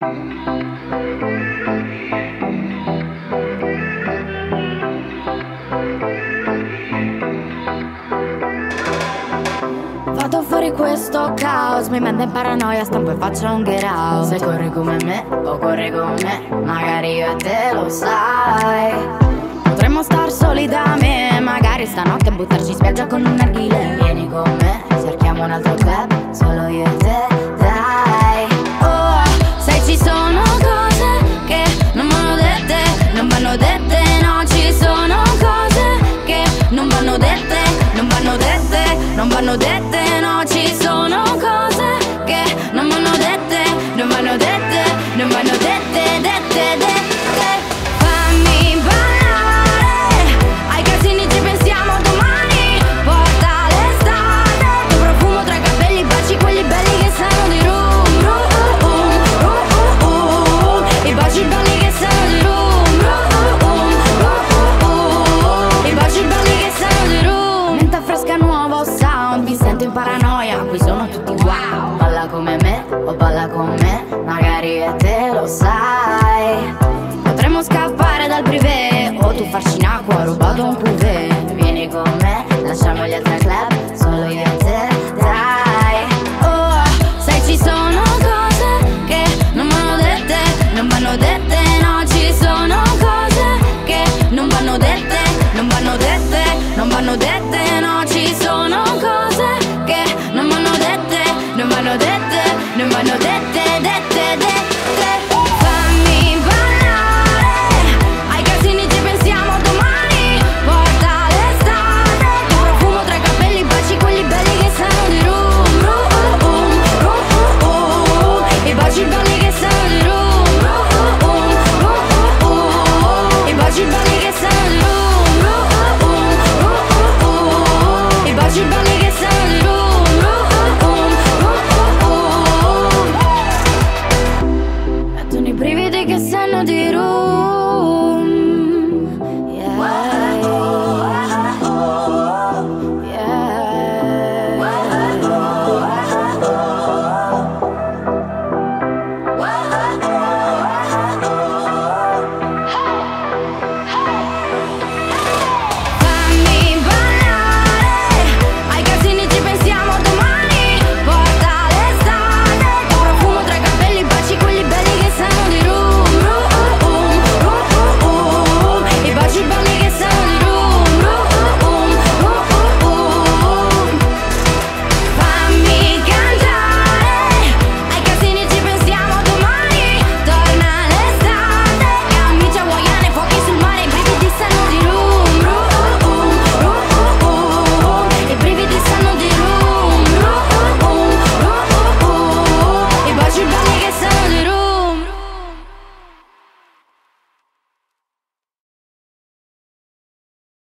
Vado fuori questo caos, mi manda in paranoia, stampo e faccio un get out. Se corri come me o corri con me, magari io e te lo sai. Potremmo star soli da me, magari stanotte buttarci in spiaggia con un narghile. Vieni con me, cerchiamo un altro club, solo non vanno dette, non vanno dette, no ci sono cose che non vanno paranoia, qui sono tutti wow. Balla come me o balla con me, magari e te lo sai. Potremmo scappare dal privé o tu farci in acqua, rubato un cuvée. Vieni con me, lasciamo gli altri non vanno dette, non vanno